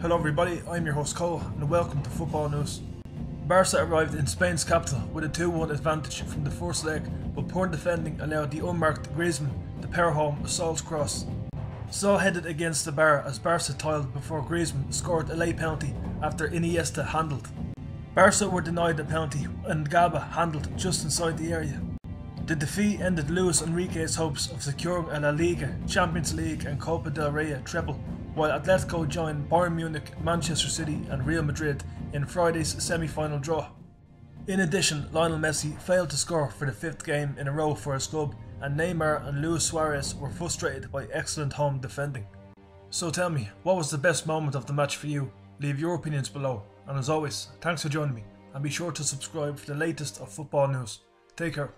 Hello everybody, I'm your host Cole and welcome to Football News. Barca arrived in Spain's capital with a 2-1 advantage from the first leg, but poor defending allowed the unmarked Griezmann to power home a Saul's cross. Saul headed against the bar as Barca toiled before Griezmann scored a late penalty after Iniesta handled. Barca were denied a penalty and Gabi handled just inside the area. The defeat ended Luis Enrique's hopes of securing a La Liga, Champions League and Copa del Rey treble, while Atletico joined Bayern Munich, Manchester City and Real Madrid in Friday's semi-final draw. In addition, Lionel Messi failed to score for the fifth game in a row for his club and Neymar and Luis Suarez were frustrated by excellent home defending. So tell me, what was the best moment of the match for you? Leave your opinions below, and as always, thanks for joining me, and be sure to subscribe for the latest of football news. Take care.